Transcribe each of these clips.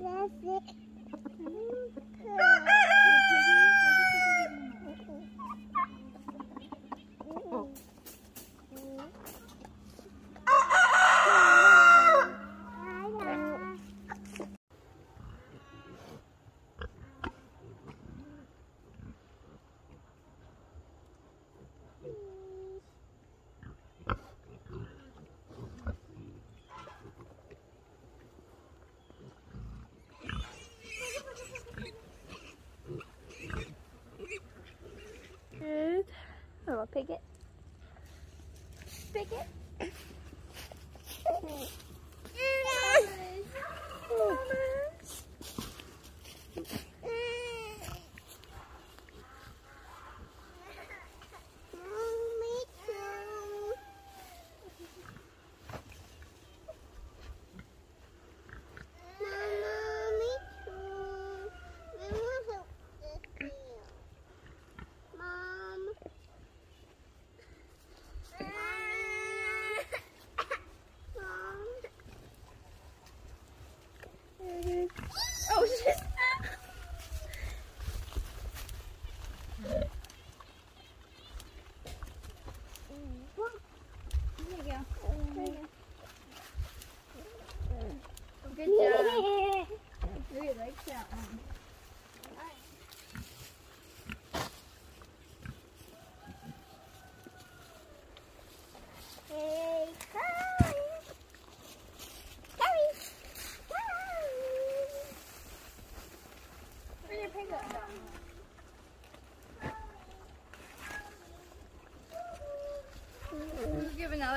That's it. Little pigget. Pigget. Mom.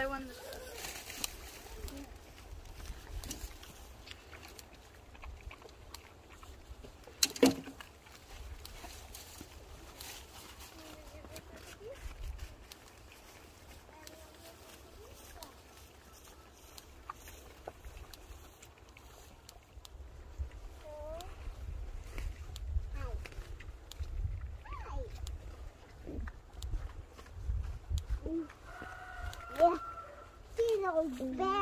We'll bad.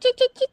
Cek!